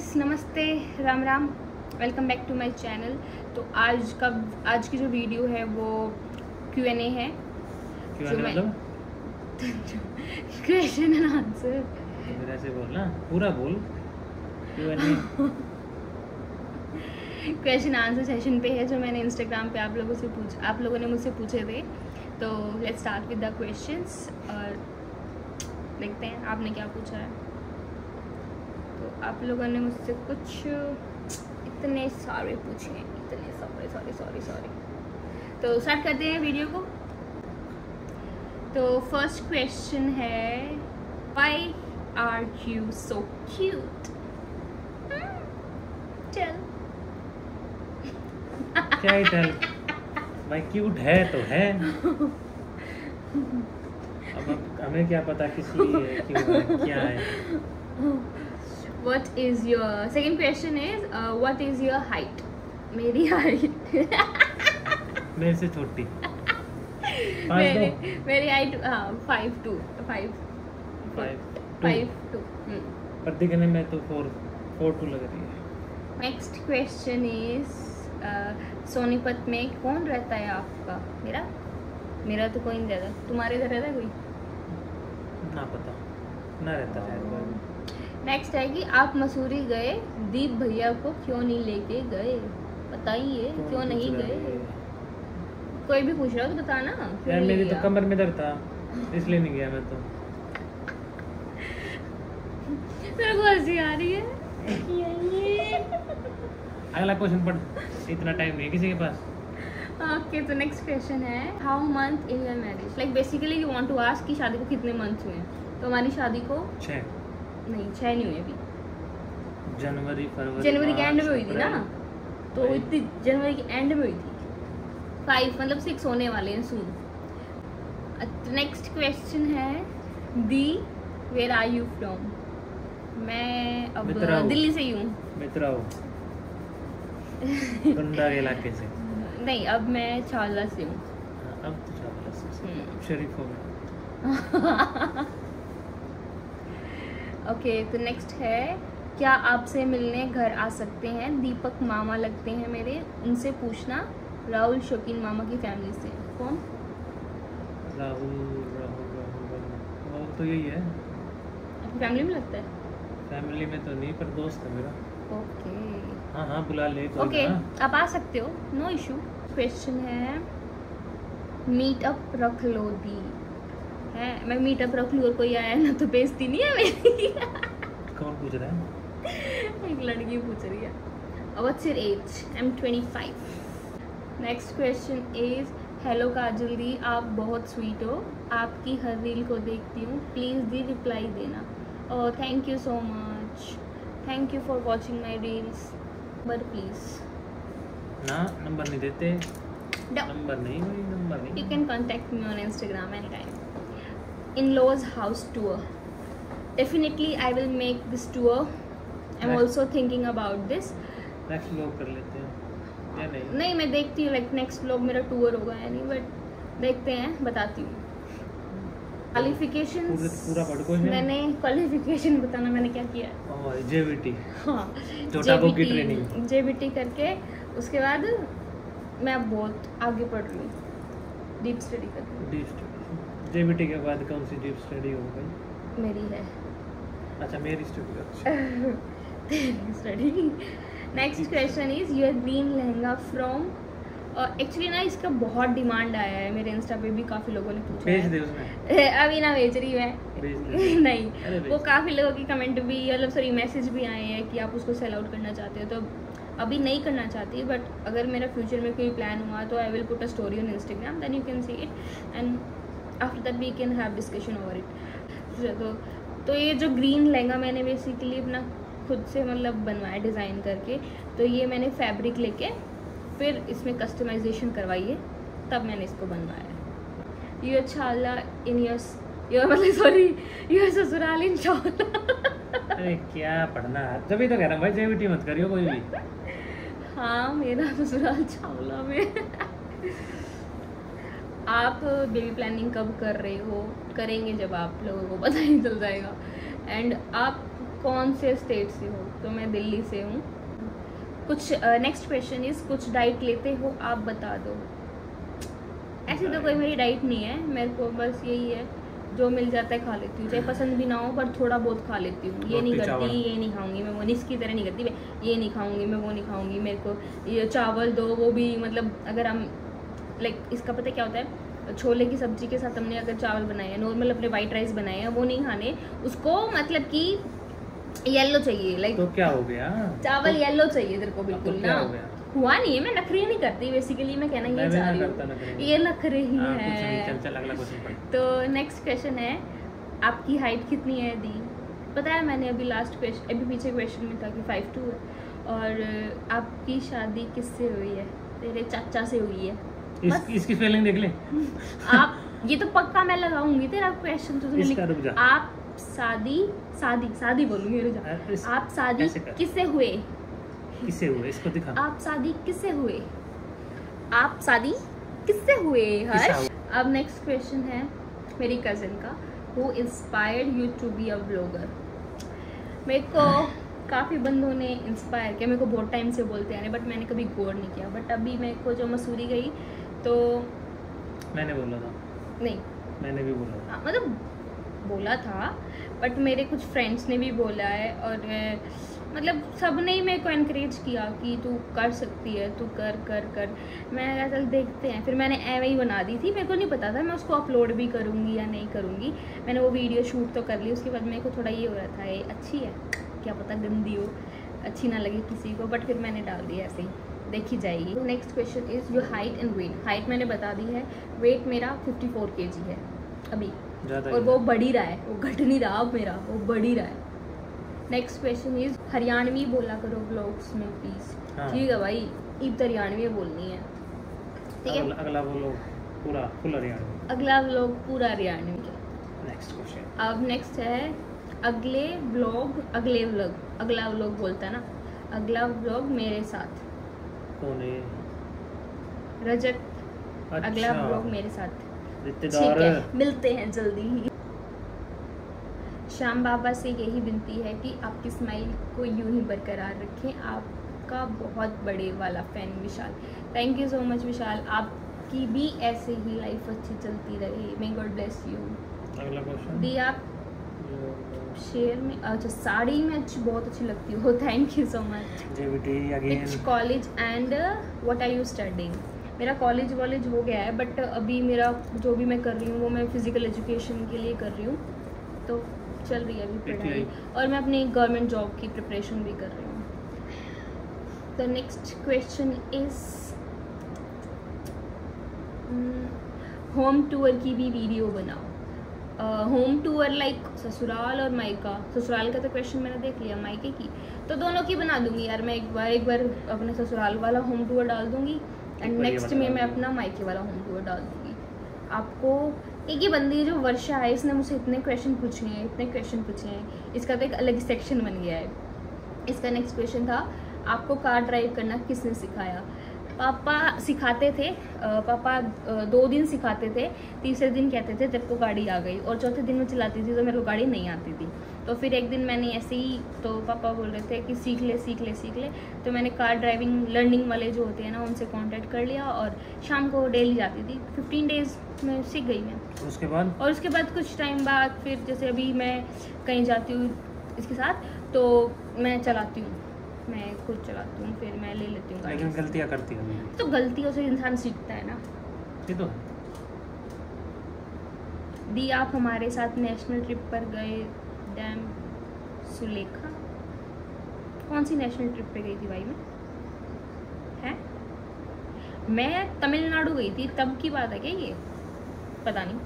Guys नमस्ते Ram Ram welcome back to my channel तो आज का आज की जो वीडियो है वो क्यू एन ए है। जो मैं- मतलब? क्वेश्चन एंड आंसर फिर ऐसे बोल ना पूरा बोल। क्यों क्वेश्चन आंसर सेशन पे है जो मैंने इंस्टाग्राम पे आप लोगों से पूछ आप लोगों ने मुझसे पूछे थे। तो let's start with the questions और देखते हैं आपने क्या पूछा है। तो आप लोगों ने मुझसे कुछ इतने सारे पूछे हैं इतने सारे, सॉरी सॉरी सॉरी। तो स्टार्ट करते हैं वीडियो को। तो फ़र्स्ट क्वेश्चन है why are you so cute चल क्या ही टेल भाई क्यूट है तो है। अब हमें क्या पता किस क्यों है, क्या है। What is your second question is uh, what is your height? मेरी हाइट मेरे से छोटी. मेरी height five two five five five two पर दिखने में तो फोर फोर टू लग रही है. नेक्स्ट क्वेश्चन इज़ सोनीपत में कौन रहता है आपका? मेरा? मेरा तो कोई नहीं रहता. तुम्हारे इधर रहता है कोई? ना पता. ना रहता कोई। नेक्स्ट है कि आप मसूरी गए दीप भैया को क्यों नहीं लेके गए? बताइए क्यों नहीं गए? कोई भी पूछ रहा हो तो बताना यार मेरी तो कमर में दर्द था इसलिए नहीं गया मैं तो। मेरे को हँसी आ रही है। अगला क्वेश्चन पढ़ इतना टाइम नहीं है किसी के पास। ओके तो नेक्स्ट क्वेश्चन है how month in your marriage like basically you want to ask कि शादी को कितने मंथ हुए हैं? तो हमारी शादी को छः नहीं छः नहीं हुए अभी। जनवरी फरवरी जनवरी के एंड में हुई थी ना? तो इतनी जनवरी के एंड में हुई थी। फाइव मतलब सिक्स होने वाले हैं सून नेक्स्ट क्वेश्चन है दी वेयर आर यू फ्रॉम मैं अब दिल्ली से ही हूँ। इलाके से। नहीं अब मैं छावला से हूँ। हाँ, अब तो चावला से। हम्म। शरीफों में ओके तो नेक्स्ट है क्या आपसे मिलने घर आ सकते हैं? दीपक मामा लगते हैं मेरे उनसे पूछना राहुल शौकीन मामा की फैमिली से। कौन? राहुल राहुल राहुल तो यही है। आपकी फैमिली में लगता है? फैमिली में तो नहीं पर दोस्त है मेरा। ओके हाँ हाँ बुला ले कोई ओके ना। आप आ सकते हो नो इशू क्वेश्चन है मीटअप रख लो दी है। मैं मीटअप रख लूँ और कोई आया ना तो बेइज्जती नहीं है मेरी। कौन पूछ रहा है? एक लड़की पूछ रही है। What's your age I am 25 next question is hello Kajal दी आप बहुत स्वीट हो। आपकी हर रील को देखती हूँ। प्लीज़ दी रिप्लाई देना। ओह thank you so much thank you for watching my reels but please ना नंबर नहीं देते। नंबर नहीं नंबर नहीं। You can contact me on Instagram anytime. In Law's house tour. Definitely, I will make this tour. I'm Right. also thinking about this. Next लोग कर लेते हैं या नहीं नहीं मैं देखती हूँ लाइक नेक्स्ट ब्लॉग मेरा टूर होगा या नहीं बट देखते हैं बताती हूँ क्वालिफिकेशन पूरा पढ़ question? मैंने क्वालिफिकेशन बताना मैंने क्या किया है और जेवीटी हाँ की ट्रेनिंग जेबीटी करके उसके बाद मैं बहुत आगे पढ़ रही हूँ डीप स्टडी कर रही हूँ डीप स्टडी जेवीटी के बाद कौन सी डीप स्टडी हो गई? मेरी है। अच्छा मेरी स्टडी अच्छा। Study next question is your green lehenga from actually ना इसका बहुत डिमांड आया है। मेरे इंस्टा पे भी काफ़ी लोगों ने पूछा भेज दे उसमें। अभी ना बेच रही मैं। भेज नहीं। वो काफ़ी लोगों की कमेंट भी मतलब सॉरी मैसेज भी आए हैं कि आप उसको सेल आउट करना चाहते हो। तो अभी नहीं करना चाहती बट अगर मेरा फ्यूचर में कोई प्लान हुआ तो I will put a story on Instagram then you can see it and after that we can have discussion over it तो तो ये जो ग्रीन लहंगा मैंने बेसिकली अपना खुद से मतलब बनवाया डिज़ाइन करके तो ये मैंने फैब्रिक लेके फिर इसमें कस्टमाइजेशन करवाई है तब मैंने इसको बनवाया। यू छाला इन योर योर मतलब सॉरी योर ससुराल इन अरे क्या पढ़ना है? तभी तो कह रहा हूँ भाई जेवीटी मत करियो कोई भी। हाँ मेरा ससुराल छावला में। आप बेबी प्लानिंग कब कर रहे हो? करेंगे जब आप लोगों को पता ही चल जाएगा। एंड आप कौन से स्टेट से हो? तो मैं दिल्ली से हूँ। कुछ नेक्स्ट क्वेश्चन इज़ कुछ डाइट लेते हो? आप बता दो। ऐसी तो कोई मेरी डाइट नहीं है। मेरे को बस यही है जो मिल जाता है खा लेती हूँ। चाहे पसंद भी ना हो पर थोड़ा बहुत खा लेती हूँ। ये नहीं करती ये नहीं खाऊँगी मैं वो नहीं इसकी तरह नहीं करती। मैं ये नहीं खाऊँगी मैं वो नहीं खाऊँगी। मेरे को ये चावल दो वो भी मतलब अगर हम लाइक इसका पता क्या होता है? छोले की सब्ज़ी के साथ हमने अगर चावल बनाए हैं नॉर्मल अपने वाइट राइस बनाए हैं वो नहीं खाने उसको मतलब कि येलो चाहिए लाइक तो क्या हो गया? चावल तो, येलो चाहिए तेरे को तो बिल्कुल क्या ना। हो हुआ नहीं है मैं नखरे नहीं करती बेसिकली मैं कहना ये चाह रही। हूँ। ये नखरे ही हाँ, नहीं है। पढ़। तो नेक्स्ट क्वेश्चन है आपकी हाइट कितनी है दी? पता है मैंने अभी लास्ट क्वेश्चन अभी पीछे क्वेश्चन में था कि फाइव टू है। और आपकी शादी किससे हुई है? तेरे चाचा से हुई है। इस, इसकी स्पेलिंग देख ले। आप ये तो पक्का मैं लगाऊँगी तेरा क्वेश्चन तो तुमने लिख- आप शादी शादी शादी बोलूँगी आप शादी किससे हुए? किससे हुआ इसको दिखा। आप शादी किससे हुए? आप शादी किससे हुए हर्ष? अब नेक्स्ट क्वेश्चन है मेरी कजिन का who inspired you to be a blogger मेरे को काफ़ी बंदों ने इंस्पायर किया। मेरे को बहुत टाइम से बोलते आ रहे बट मैंने कभी गौर नहीं किया। बट अभी मेरे को जो मसूरी गई तो मैंने बोला था। नहीं। मैंने भी बोला था। हाँ, मतलब बोला था बट मेरे कुछ फ्रेंड्स ने भी बोला है और मतलब सबने ही मेरे को इनक्रेज किया कि तू कर सकती है तू कर कर कर। मैं कहा चल देखते हैं। फिर मैंने एवं ही बना दी थी। मेरे को नहीं पता था मैं उसको अपलोड भी करूँगी या नहीं करूँगी। मैंने वो वीडियो शूट तो कर ली उसके बाद मेरे को थोड़ा ये हो रहा था ये अच्छी है क्या पता गंदी हो अच्छी ना लगे किसी को। बट फिर मैंने डाल दिया ऐसे ही। देखी जाएगी। Next question is your height and weight height मैंने बता दी है। वेट मेरा फिफ्टी फोर के जी है अभी और वो बढ़ ही रहा है। वो घट नहीं रहा अब मेरा। वो बढ़ ही रहा है। नेक्स्ट क्वेश्चन इज़ हरियाणवी बोला करो ब्लॉग्स में प्लीज़ हाँ। ठीक है भाई। ईब तो हरियाणवी बोलनी है। ठीक है। अगला, अगला बोलो पूरा फुल हरियाणा अगला ब्लॉग पूरा हरियाणवी। नेक्स्ट क्वेश्चन अब नेक्स्ट है अगले ब्लॉग अगले व्लॉग अगला व्लॉग बोलता है ना। अगला व्लॉग मेरे साथ। कौन है रजत अच्छा। अगला ब्लॉग मेरे साथ। रिश्तेदार। है मिलते हैं जल्दी ही। श्याम बाबा से यही विनती है कि आपकी स्माइल को यूँ ही बरकरार रखें। आपका बहुत बड़े वाला fan Vishal. Thank you so much Vishal. आपकी भी ऐसे ही लाइफ अच्छी चलती रहे। मे गॉड ब्लेस यू अगला क्वेश्चन दी आप शेयर में अच्छा साड़ी में अच्छी बहुत अच्छी लगती हो। Thank you so much which college and what are you studying मेरा कॉलेज वॉलेज हो गया है बट अभी मेरा जो भी मैं कर रही हूँ वो मैं फ़िज़िकल एजुकेशन के लिए कर रही हूँ। तो चल रही है अभी पढ़ाई। और मैं अपनी गवर्नमेंट जॉब की प्रिपरेशन भी कर रही हूँ। The next question is home tour की भी वीडियो बनाओ। होम टूर लाइक ससुराल और मायका। ससुराल का तो क्वेश्चन मैंने देख लिया मायके की। तो दोनों की बना दूँगी यार मैं एक बार एक बार अपने ससुराल वाला होम टूर डाल दूँगी एंड नेक्स्ट में मैं अपना मायके वाला होम टूर डाल दूँगी। आपको एक ही बंदी है जो वर्षा है इसने मुझसे इतने क्वेश्चन पूछे हैं इतने क्वेश्चन पूछे हैं। इसका तो एक अलग सेक्शन बन गया है। इसका नेक्स्ट क्वेश्चन था आपको कार ड्राइव करना किसने सिखाया? पापा सिखाते थे पापा दो दिन सिखाते थे तीसरे दिन कहते थे तेरे को गाड़ी आ गई। और चौथे दिन मैं चलाती थी तो मेरे को गाड़ी नहीं आती थी। तो फिर एक दिन मैंने ऐसे ही तो पापा बोल रहे थे कि सीख ले सीख ले सीख ले। तो मैंने कार ड्राइविंग लर्निंग वाले जो होते हैं ना उनसे कांटेक्ट कर लिया और शाम को डेली जाती थी। फिफ्टीन डेज़ में सीख गई मैं। उसके बाद? और उसके बाद कुछ टाइम बाद फिर जैसे अभी मैं कहीं जाती हूँ इसके साथ तो मैं चलाती हूँ। मैं खुद चलाती हूँ फिर मैं ले लेती हूँ लेकिन गलतियाँ करती है। तो गलतियों से इंसान सीखता है ना। ये तो है। दी आप हमारे साथ नेशनल ट्रिप पर गए डैम सुलेखा। कौन सी नेशनल ट्रिप पे गई थी भाई मैं? है? मैं तमिलनाडु गई थी तब की बात है क्या ये? पता नहीं।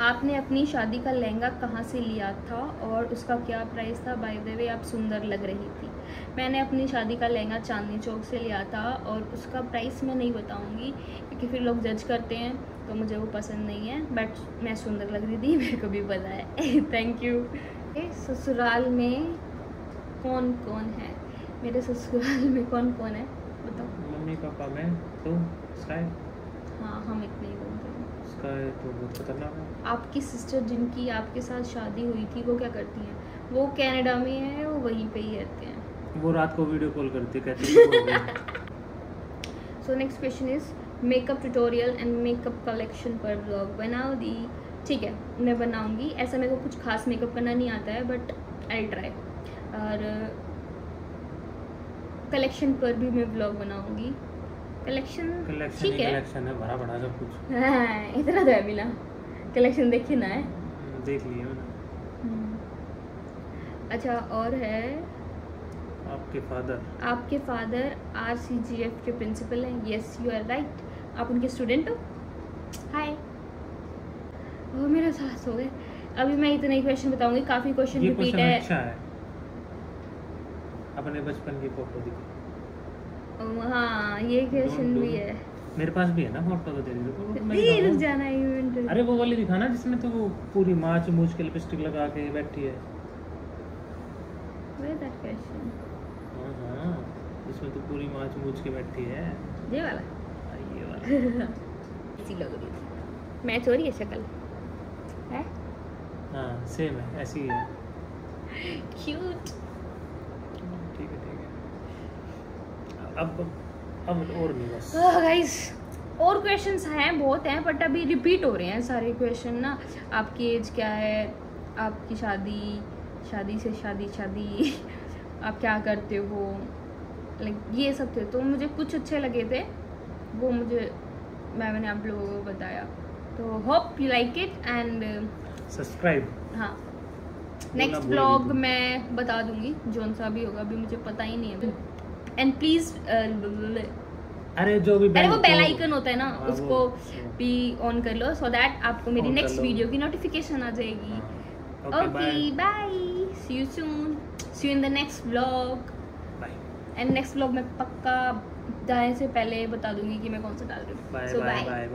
आपने अपनी शादी का लहंगा कहाँ से लिया था और उसका क्या प्राइस था? बाय द वे आप सुंदर लग रही थी। मैंने अपनी शादी का लहंगा चांदनी चौक से लिया था और उसका प्राइस मैं नहीं बताऊँगी क्योंकि फिर लोग जज करते हैं तो मुझे वो पसंद नहीं है। बट मैं सुंदर लग रही थी मेरे को भी पता है। थैंक यू ससुराल में कौन कौन है? मेरे ससुराल में कौन कौन है? बताओ। मम्मी पापा मैं तुम स्काई हाँ हम इतने ही बोलते हैं। इसका है तो बहुत खतरनाक है आपकी सिस्टर जिनकी आपके साथ शादी हुई थी वो क्या करती हैं? वो कनाडा में है वो वहीं पे ही रहते हैं? वो रात को वीडियो कॉल करती कहती है। So next question is makeup tutorial and makeup collection पर ब्लॉग बनाओ दी। ठीक है मैं बनाऊँगी। ऐसा मेरे को कुछ खास मेकअप करना नहीं आता है बट आई ट्राई और कलेक्शन पर भी मैं ब्लॉग बनाऊँगी। कलेक्शन ठीक है कलेक्शन है भरा भरा सब कुछ। हाँ, इतना तो है ना। कलेक्शन देखिए ना है। हम्म, देख लिए मैंने हम्म। अच्छा और है? आपके फादर आपके father R C G F के प्रिंसिपल हैं। यस यू आर राइट आप उनके स्टूडेंट हो? हाय वो मेरा सास हो गए। अभी मैं इतना ही क्वेश्चन बताऊँगी। काफ़ी क्वेश्चन रिपीट है। अच्छा है। अपने बचपन की फ़ोटो दिखा ओ, हाँ ये क्वेश्चन भी है। मेरे पास भी है ना फ़ोटो तो तेरी रुको, ये रुक जाना इवेंट अरे वो वाली दिखाना जिसमें तो वो पूरी माच मूछ के लिपस्टिक लगा के बैठी है। वेयर दैट क्वेश्चन हाँ जिसमें तो पूरी माच मूछ के बैठी है। ये वाला? ये वाला। ऐसी लग रही थी मैच हो रही है शक्ल? है? हाँ सेम है ऐसी ही है। क्यूट ठीक है ठीक है अब अब और नहीं बस। गाइस और क्वेश्चंस हैं बहुत हैं बट अभी रिपीट हो रहे हैं सारे क्वेश्चन ना। आपकी एज क्या है? आपकी शादी शादी से शादी शादी। आप क्या करते हो? लाइक ये सब थे। तो मुझे कुछ अच्छे लगे थे। वो मुझे मैं मैंने आप लोगों को बताया। तो hope you like it and subscribe हाँ। नेक्स्ट ब्लॉग मैं बता दूँगी। जोन सा भी होगा अभी मुझे पता ही नहीं है। एंड प्लीज़ अरे जो भी अरे वो बेल आइकन होता है ना हाँ, उसको। भी ऑन कर लो सो दैट आपको मेरी नेक्स्ट वीडियो की नोटिफिकेशन आ जाएगी। Okay bye see you soon see you in the next vlog bye and next vlog में पक्का जाने से पहले बता दूँगी कि मैं कौन सा डाल रही हूँ। सो बाय बाय